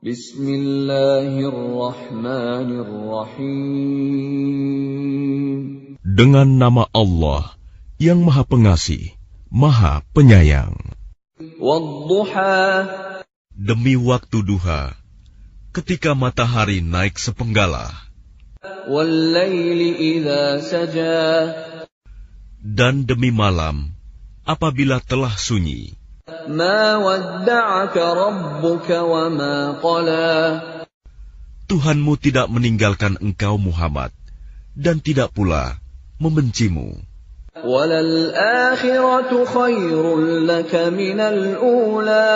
Bismillahirrahmanirrahim. Dengan nama Allah yang Maha Pengasih, Maha Penyayang. Wadduha. Demi waktu duha, ketika matahari naik sepenggalah. Dan demi malam, apabila telah sunyi. Ma wadda'aka rabbuka wa ma qala. Tuhanmu tidak meninggalkan engkau Muhammad dan tidak pula membencimu. وَلَلْآخِرَةُ خَيْرٌ لَكَ مِنَ الْأُولَى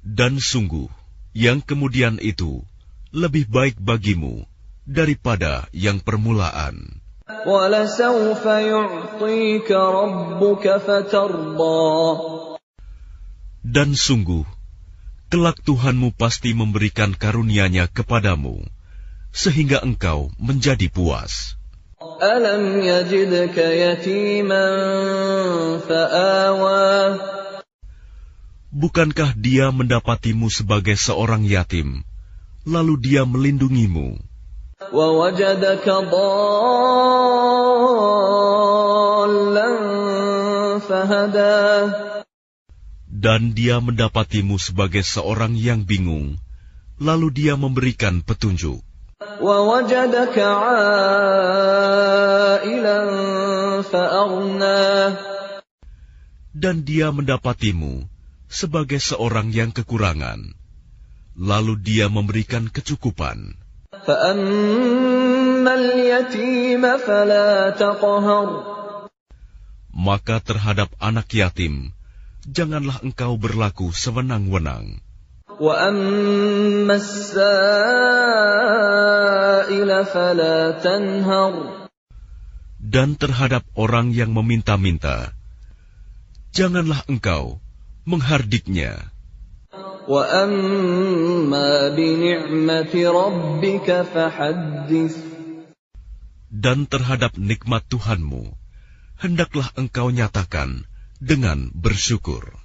Dan sungguh, yang kemudian itu lebih baik bagimu daripada yang permulaan. وَلَسَوْفَ يُعْطِيكَ رَبُّكَ فَتَرْضَى dan sungguh, kelak Tuhanmu pasti memberikan karunia-Nya kepadamu, sehingga engkau menjadi puas. Alam yajidka yatiman fa'awa. Bukankah dia mendapatimu sebagai seorang yatim, lalu dia melindungimu? Dan dia mendapatimu sebagai seorang yang bingung, lalu dia memberikan petunjuk. وَوَجَدَكَ عَائِلًا فَأَغْنَى Dan dia mendapatimu sebagai seorang yang kekurangan, lalu dia memberikan kecukupan. فَأَمَّا الْيَتِيمَ فَلَا تَقْهَرْ Maka terhadap anak yatim, janganlah engkau berlaku sewenang-wenang. Dan terhadap orang yang meminta-minta, janganlah engkau menghardiknya. Dan terhadap nikmat Tuhanmu, hendaklah engkau nyatakan, dengan bersyukur.